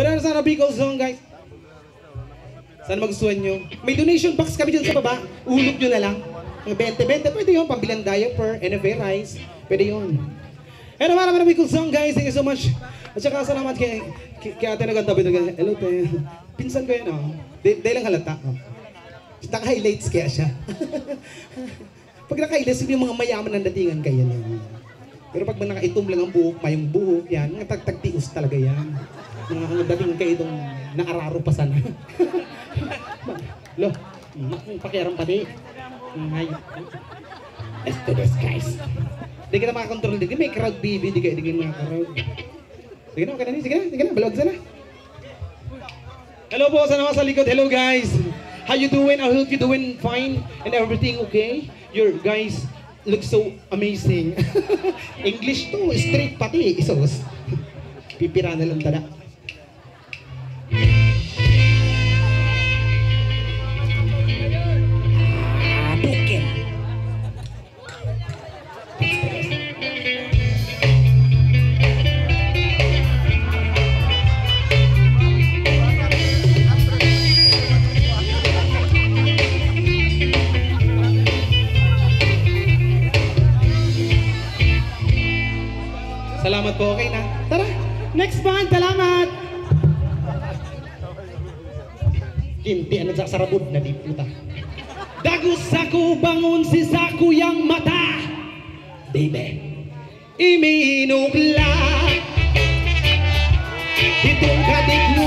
Banana sana Bicol song, guys. Sana magustuhan nyo. May donation box kami dyan sa baba. Ulog nyo na lang. Mga 20-20, pwede yun. Pambilang diaper, NFA rice. Pwede yun. Hello, mga naman Bicol song, guys. Thank you so much. At saka salamat kay, kay, kay ate nagkantabi na Hello, te. Pinsan ko yun, oh. Di lang halata. Oh. Naka-highlights kaya siya. pag naka-highlights, yung mga mayaman ng datingan kaya yan. Pero pag nakaitom lang ang buhok, mayong buhok, yan, tagtagtius talaga yan. Mga ang dating kayo itong naararo pa sana. Lo, pakiaram pati. Ngay. Let's do this, guys. Di kita makakontrol din. May crowd, baby. Di kayo, di kayo makakrowd. Sige na, na. Sige na, sige na. Balog sana. Hello po sa naman sa likod. Hello guys. How you doing? I hope you doing fine and everything okay. Your guys look so amazing. English to, straight pati. Isos. Pipira na lang tada. Kinti anak sak sarabut na di. Dagus saku bangun sisaku yang mata. Bebe. Iminuk lah. Hitung kadik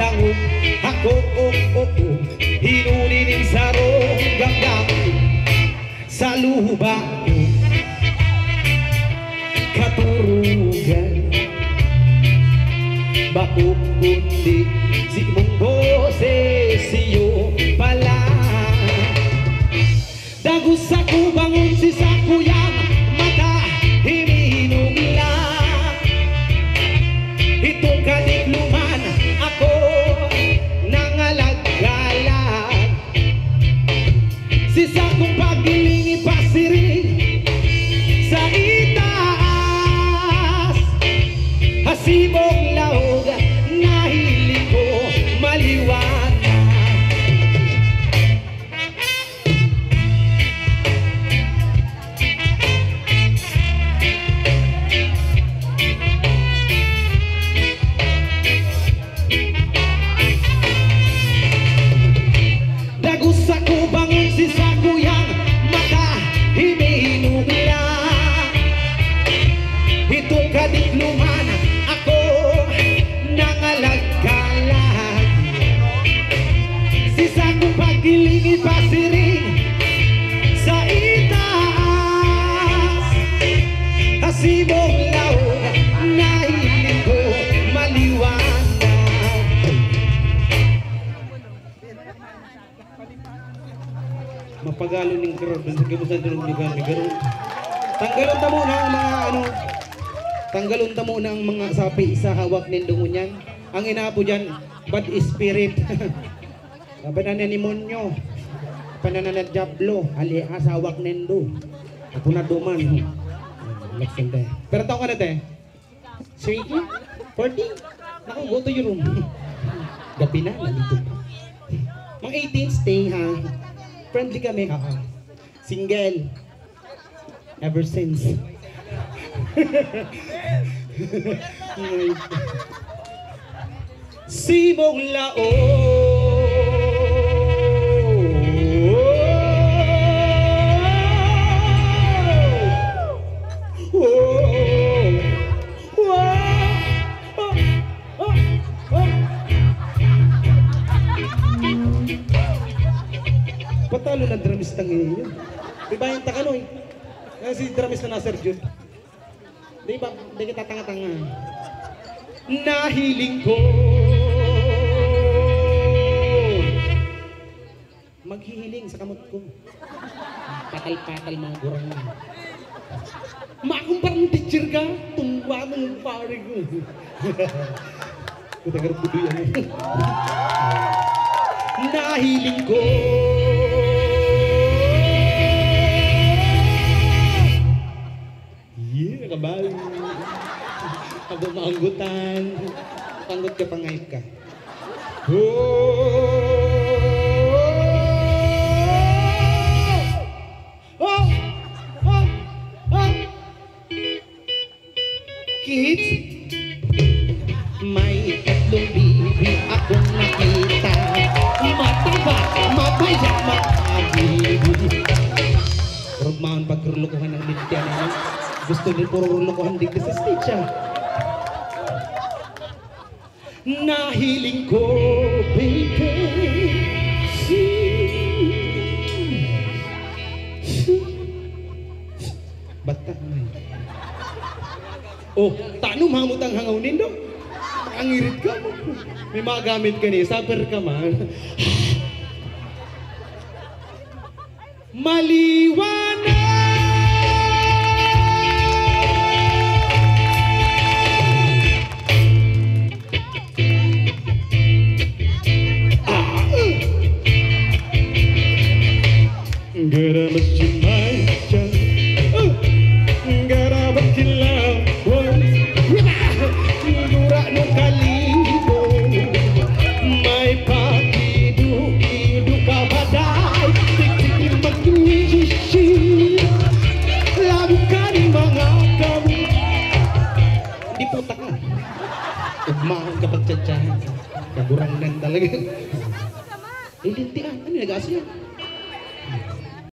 Nakadangon ako oh, oh, oh, Hinunining sa ronggang Sa luba katurugan Bakit kundi si mong boses Sibo mapagalo ning karon sa gibusan ng lugar ni karon tanggalon ta muna ang mga ano tanggalon ta muna ang mga sapi sa hawak nindong unyan ang inapo diyan bad spirit. Kabanan ni Monyo pananan na Diablo ali sa hawak nindo ako na duman. Te pero taon ka na te? Sweetie 14 Naku, go to your room. Gabi na nandito. Mga 18 stay ha friendly kami. Oo. Single. Ever since. Sibong lao. talo ng drums ng ina yun. Di ba yung takanoy? Yan si drums na Sir Jude. Di ba? Di kita tanga-tanga. Nahiling ko maghihiling sa kamot ko. Patal-patal mga gurang. Makumparang teacher ka, tungwa ng pare ko. Kutagar ko doon yan. Nahiling ko. Panggot ka, pangayip ka. Oh! Oh! Oh! Oh! Kids, may tatlong bibi akong nakita. Mataba, mabaya, maabibi. Puro maon pagrulokohan ng Lydia na. Gusto din puro rulokohan dito sa stage ah. Nahiling ko, baby. Bata Oh, tano mamut ang hangaw nindo. Angirit ka mo. May mga gamit ka ni, saper ka man. Maliwanag! kurang nendal lagi. Ini tiang, ini agak asyik.